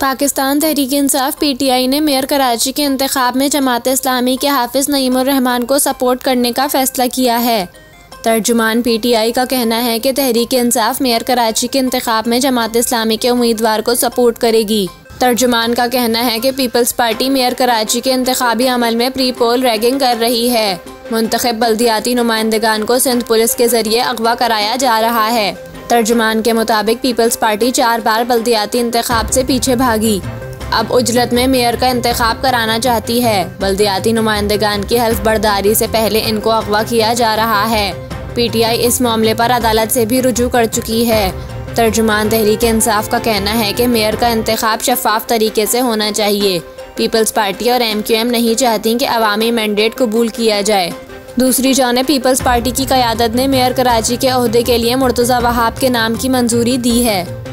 Pakistan Tehreek Insaf, PTI ने mayor Karachi के इंतखब में जमात इस्लामी के हाफिज नईमान को सपोर्ट करने का फैसला किया है। तर्जुमान पीटीआई का कहना है कि तहरीक इंसाफ मेयर कराची के इंतखब में जमात इस्लामी के उम्मीदवार को सपोर्ट करेगी। तर्जुमान का कहना है कि पीपल्स पार्टी मेयर कराची के इंतबी अमल में प्री पोल रैगिंग कर रही है। मुंतब बल्दियाती नुमाइंदगान को सिंध पुलिस के ज़रिए अगवा कराया जा रहा है। तर्जुमान के मुताबिक पीपल्स पार्टी चार बार बल्दियाती इंतखाब से पीछे भागी। अब उजलत में मेयर का इंतखब कराना चाहती है। बल्दियाती नुमाइंदगान की हल्फ बर्दारी से पहले इनको अगवा किया जा रहा है। पीटीआई इस मामले पर अदालत से भी रुजू कर चुकी है। तर्जुमान तहरीक इंसाफ का कहना है कि मेयर का इंतखब शफाफ तरीके से होना चाहिए। पीपल्स पार्टी और एम क्यू एम नहीं चाहती कि अवामी मैंडेट कबूल किया जाए। दूसरी जानब पीपल्स पार्टी की क्यादत ने मेयर कराची के अहदे के लिए मुर्तज़ा वहाब के नाम की मंजूरी दी है।